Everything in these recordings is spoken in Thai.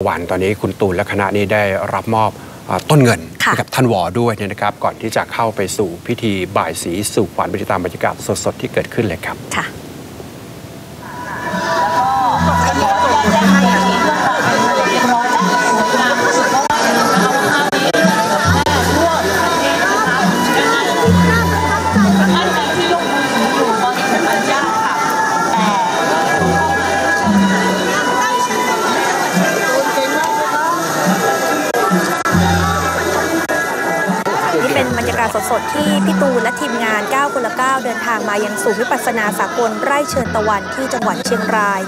วันตอนนี้คุณตูนและคณะนี้ได้รับมอบเอ่อต้นเงินค่ะให้กับท่านวอด้วยเนี่ยนะครับ ก่อนที่จะเข้าไปสู่พิธีบ่ายสีสู่ขวัญไปติดตามบรรยากาศสดๆที่เกิดขึ้นเลยครับ กาสดๆ ที่พี่ตูนและทีมงาน 9 คนละ 9 เดินทางมายังศูนย์วิปัสสนาสากลไร่เชิญตะวันที่จังหวัดเชียงราย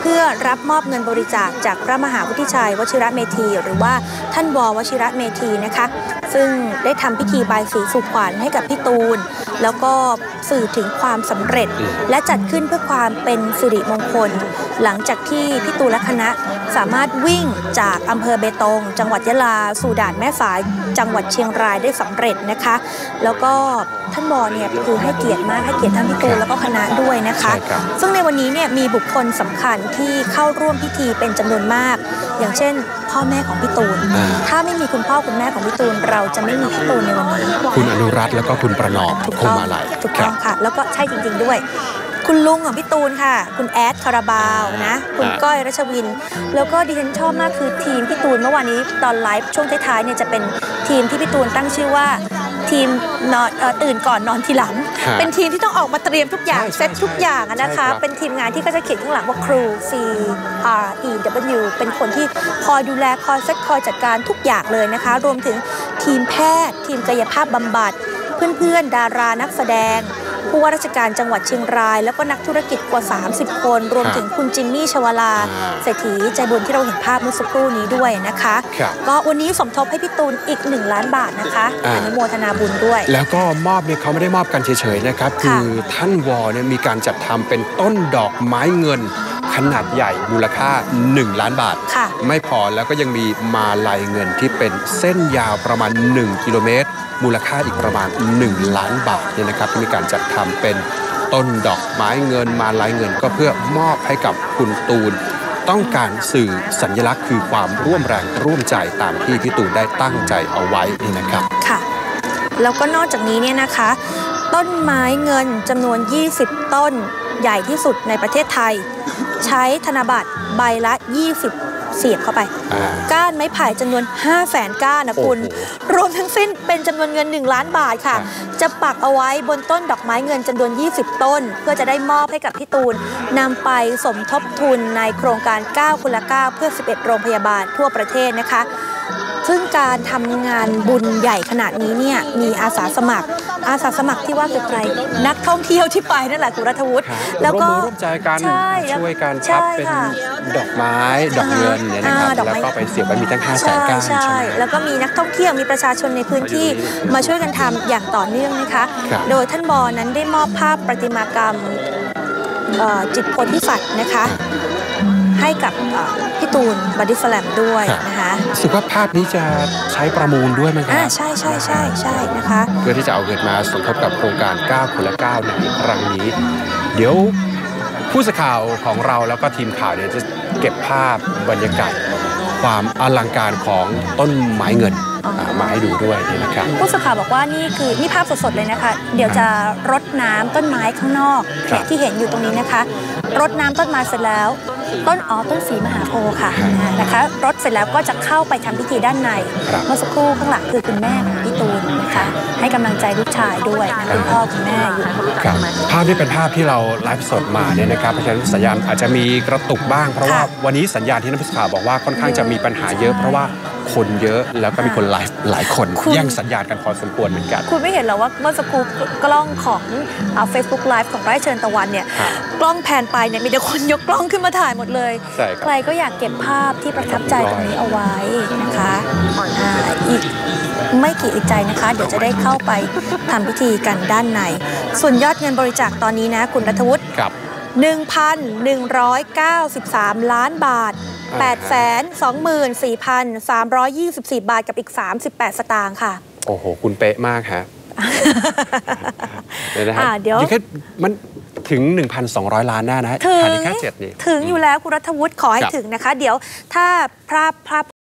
เพื่อรับมอบเงินบริจาคจากพระมหาวุฒิชัย วชิระเมธี หรือว่าท่านววชิระเมธีนะคะ ซึ่งได้ทำพิธีบายสีสุขวัญให้กับพี่ตูน แล้วก็สื่อถึงความสำเร็จ และจัดขึ้นเพื่อความเป็นสิริมงคล หลังจากที่พี่ตูนและคณะสามารถวิ่งจากอำเภอเบตง จังหวัดยะลา สู่ด่านแม่สาย จังหวัดเชียงรายได้สำเร็จนะคะ แล้วก็ท่านบอเนี่ยคือให้เกียรติมากให้เกียรติท่านพี่ตูนแล้วก็คณะด้วยนะคะใช่ครับซึ่งในวันนี้เนี่ยมีบุคคลสำคัญที่เข้าร่วมพิธีเป็นจำนวนมาก อย่างเช่น พ่อแม่ของพี่ตูนอ่าถ้าไม่มีคุณพ่อคุณแม่ของพี่ตูน เราจะไม่มีพี่ตูนในวันนี้ คุณอนุรัตน์แล้วก็คุณประนอมถูกคงต้องมาลัยถูกคต้รัอบงค่ะ แล้วก็ใช่จริง ๆด้วย คุณลุงของพี่ตูนค่ะ คุณแอดคาราบาวนะ คุณอ่าก้อยรัชวิน แล้วก็ดิฉันชอบมากคือทีมพี่ตูนเมื่อวานนี้ตอนไลฟ์ช่วงท้ายๆเนี่ยจะเป็นทีมที่พี่ตูนตั้งชื่อว่าทีมนอนเอ่อตื่นก่อนนอนทีหลังฮะเป็นทีมที่ต้องออกมาเตรียมทุกอย่างใช่เซ็ตทุกอย่างอะนะใช่ครัคะบเป็นทีมงานที่เขาจะเขียนข้างหลังว่าครู C R E W เป็นคนที่คอยดูแลคอยเซ็ตคอยจัดการทุกอย่างเลยนะคะ รวมถึงทีมแพทย์ ทีมกายภาพบำบัด เพื่อนๆ ดารานักแสดง ผู้ว่าราชการจังหวัดเชียงราย แล้วก็นักธุรกิจกว่า 30 คน รวมถึงคุณจิมมี่ชวลาอ่าเศรษฐีใจบุญที่เราเห็นภาพเมื่อสักครู่นี้ด้วยนะคะครับก็วันนี้สมทบให้พี่ตูนอีก 1 ล้านบาทนะคะอ่าอนุโมทนาบุญด้วย แล้วก็มอบเนี่ยเขาไม่ได้มอบกันเฉยๆนะครับค่ะคือท่านวอเนี่ยมีการจัดทำเป็นต้นดอกไม้เงิน ขนาดใหญ่มูลค่า 1 ล้านบาทค่ะไม่พอแล้วก็ยังมีมาลัยเงินที่เป็นเส้นยาวประมาณ 1 กิโลเมตร มูลค่าอีกประมาณ 1 ล้านบาทเนี่ยนะครับที่มีการจัดทำเป็นต้นดอกไม้เงินมาลัยเงินก็เพื่อมอบให้กับคุณตูนต้องการสื่อสัญลักษณ์คือความร่วมแรงร่วมใจตามที่พี่ตูนได้ตั้งใจเอาไว้นี่นะครับ ค่ะ แล้วก็นอกจากนี้เนี่ยนะคะ ต้นไม้เงินจำนวน 20 ต้นใหญ่ที่สุดในประเทศไทย ใช้ธนบัตรใบละ 20 เสียบเข้าไปอ่าก้านไม้ไผ่จำนวน5 0 0แสนก้านนะคุณโอ้โรวมทั้งสิ้นเป็นจำนวนเงิน 1 ล้านบาทค่ะครับจะปักเอาไว้บนต้นดอกไม้เงินจำนวน 20 ต้น เพื่อจะได้มอบให้กับพี่ตูนนำไปสมทบทุนในโครงการ 9คนละ9เพื่อ 11 โรงพยาบาลทั่วประเทศนะคะ ซึ่งการทำงานบุญใหญ่ขนาดนี้เนี่ยมีอาสาสมัคร อาสาสมัครที่ว่าคือใครนักท่องเที่ยวที่ไปนั่นแหละคุณรัฐวุฒิครับแล้วก็ร่วมมือร่วมใจกันใช่แล้วช่วยกันใช่พับเป็นค่ะดอกไม้ดอกเงินเนี่ยนะครับอ่าดอกแล้วไม้ก็ไปเสียบไว้มีตั้ง5แสนใช่ก้านใช่ใช่ไหมแล้วก็มีนักท่องเที่ยวมีประชาชนในพื้นที่มาช่วยกันทำอย่างต่อเนื่องนะคะครับโดยท่าน ว. นั้นได้มอบภาพประติมากรรมเอ่อจิตโพธิสัตว์นะคะ ให้กับเอ่อพี่ตูนบอดี้สแลมด้วยครับนะคะรู้สึกว่าภาพนี้จะใช้ประมูลด้วยไหมคอ่ารับใช่ใช่ใช่ใช่นะคะ เพื่อที่จะเอาเงินมาสมทบกับโครงการ 9 คนละ 9 ในครั้งนี้ เดี๋ยวผู้สื่อข่าวของเราแล้วก็ทีมข่าวเนี่ยจะเก็บภาพบรรยากาศความอลังการของต้นไม้เงินอ๋ออ่ามาให้ดูด้วยนี่นะครับผู้สื่อข่าวบอกว่านี่คือนี่ภาพสดๆเลยนะคะ เดี๋ยวจะรดน้ำต้นไม้ข้างนอกครับเนี่ยที่เห็นอยู่ตรงนี้นะคะ รดน้ำต้นไม้เสร็จแล้ว ต้นอ๋อต้นสีมหาโพธิ์ค่ะครับนะคะรดเสร็จแล้วก็จะเข้าไปทำพิธีด้านในครับเมื่อสักครู่ข้างหลังคือคุณแม่ของพี่ตูนนะคะให้กำลังใจลูกชายด้วยนะคุณพ่อคุณแม่อยู่ครับภาพนี้เป็นภาพที่เราไลฟ์สดมาเนี่ยนะครับเพราะฉะนั้นสัญญาณอาจจะมีกระตุกบ้างเพราะว่าค่ะวันนี้สัญญาณที่นักพิข่าวบอกว่าค่อนข้างจะมีปัญหาเยอะเพราะว่า คนเยอะ แล้วก็มีคนไลฟ์หลายคนคุณแย่งสัญญาณกันพอสมควรเหมือนกัน คุณไม่เห็นเหรอว่าเมื่อสักครู่กล้องของเฟซบุ๊กไลฟ์ของไร่เชิญตะวันเนี่ยครับกล้องแพนไปเนี่ยมีแต่คนยกกล้องขึ้นมาถ่ายหมดเลยใช่ครับใครก็อยากเก็บภาพที่ประทับใจตรงนี้เอาไว้นะคะอ่าอีกไม่กี่อึดใจนะคะ เดี๋ยวจะได้เข้าไปทำพิธีกันด้านใน ส่วนยอดเงินบริจาคตอนนี้นะ คุณรัฐวุฒิครับ1,193 ล้านบาท อ่า824,324 บาทกับอีก 38 สตางค์ค่ะ โอ้โห คุณเป๊ะมากฮะเดี๋ยวนะฮะอ่าเดี๋ยวแค่มันถึง 1,200 ล้านแน่นะถึงขาดอีกแค่เจ็ดนี่ถึงอยู่แล้วคุณรัฐวุฒิขอให้ครับถึงนะคะ เดี๋ยวถ้าภาพภาพ